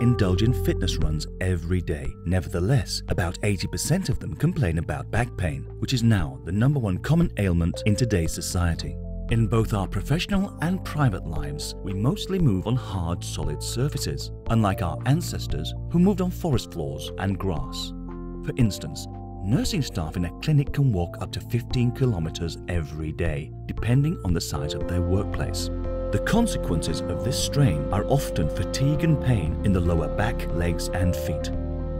indulge in fitness runs every day. Nevertheless, about 80% of them complain about back pain, which is now the number one common ailment in today's society. In both our professional and private lives, we mostly move on hard, solid surfaces, unlike our ancestors who moved on forest floors and grass. For instance, nursing staff in a clinic can walk up to 15 kilometers every day, depending on the size of their workplace. The consequences of this strain are often fatigue and pain in the lower back, legs and feet.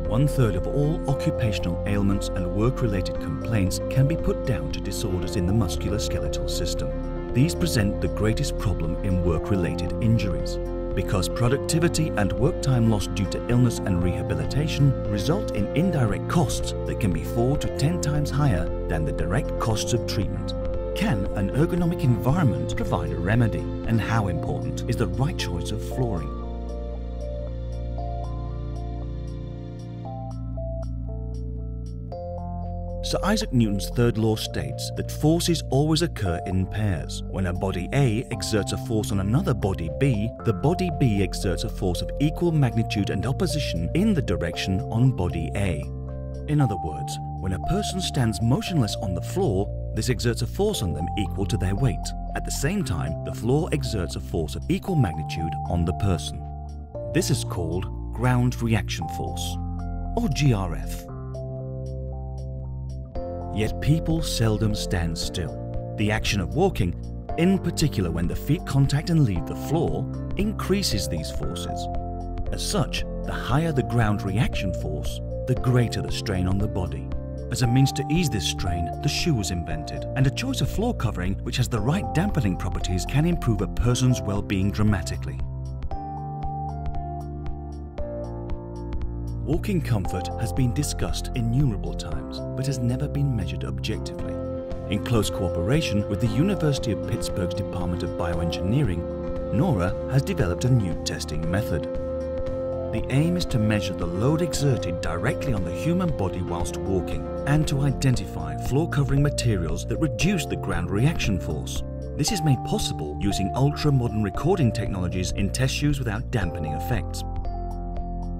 One third of all occupational ailments and work-related complaints can be put down to disorders in the musculoskeletal system. These present the greatest problem in work-related injuries because productivity and work time lost due to illness and rehabilitation result in indirect costs that can be 4 to 10 times higher than the direct costs of treatment. Can an ergonomic environment provide a remedy? And how important is the right choice of flooring? Sir Isaac Newton's third law states that forces always occur in pairs. When a body A exerts a force on another body B, the body B exerts a force of equal magnitude and opposition in the direction on body A. In other words, when a person stands motionless on the floor, this exerts a force on them equal to their weight. At the same time, the floor exerts a force of equal magnitude on the person. This is called ground reaction force, or GRF. Yet people seldom stand still. The action of walking, in particular when the feet contact and leave the floor, increases these forces. As such, the higher the ground reaction force, the greater the strain on the body. As a means to ease this strain, the shoe was invented, and a choice of floor covering which has the right dampening properties can improve a person's well-being dramatically. Walking comfort has been discussed innumerable times, but has never been measured objectively. In close cooperation with the University of Pittsburgh's Department of Bioengineering, NORA has developed a new testing method. The aim is to measure the load exerted directly on the human body whilst walking and to identify floor covering materials that reduce the ground reaction force. This is made possible using ultra-modern recording technologies in test shoes without dampening effects.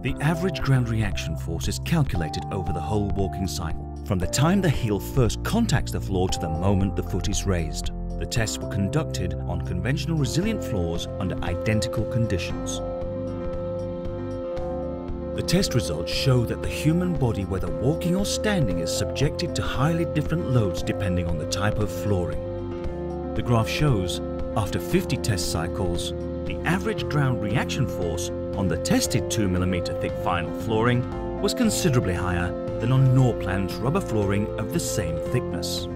The average ground reaction force is calculated over the whole walking cycle, from the time the heel first contacts the floor to the moment the foot is raised. The tests were conducted on conventional resilient floors under identical conditions. The test results show that the human body, whether walking or standing, is subjected to highly different loads depending on the type of flooring. The graph shows, after 50 test cycles, the average ground reaction force on the tested 2mm thick vinyl flooring was considerably higher than on noraplan's rubber flooring of the same thickness.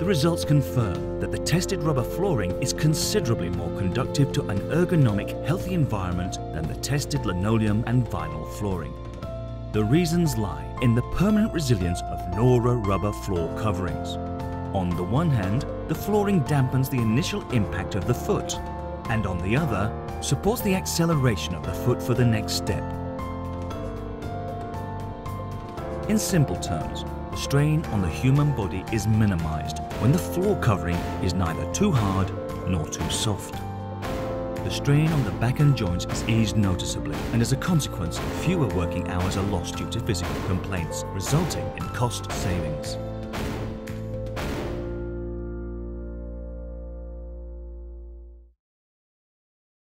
The results confirm that the tested rubber flooring is considerably more conductive to an ergonomic, healthy environment than the tested linoleum and vinyl flooring. The reasons lie in the permanent resilience of Nora rubber floor coverings. On the one hand, the flooring dampens the initial impact of the foot, and on the other, supports the acceleration of the foot for the next step. In simple terms, strain on the human body is minimized when the floor covering is neither too hard nor too soft. The strain on the back and joints is eased noticeably, and as a consequence, fewer working hours are lost due to physical complaints, resulting in cost savings.